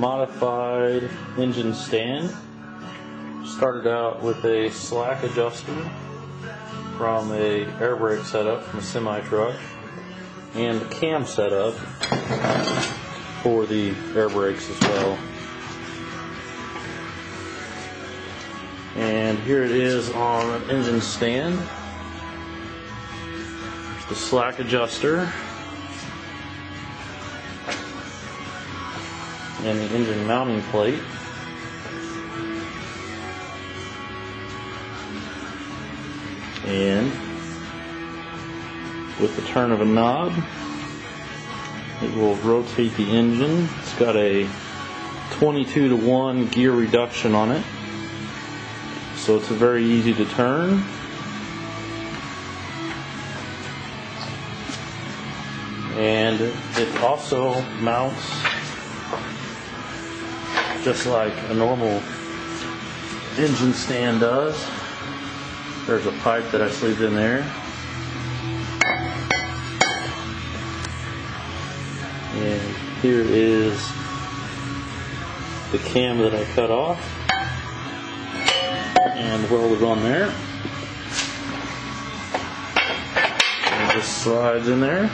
modified engine stand. Started out with a slack adjuster from a air brake setup from a semi truck and a cam setup for the air brakes as well. And here it is on an engine stand. There's the slack adjuster. And the engine mounting plate. And with the turn of a knob, it will rotate the engine. It's got a 22 to 1 gear reduction on it. So it's very easy to turn. And it also mounts just like a normal engine stand does. There's a pipe that I sleeved in there. And here is the cam that I cut off and welded on there. And it just slides in there.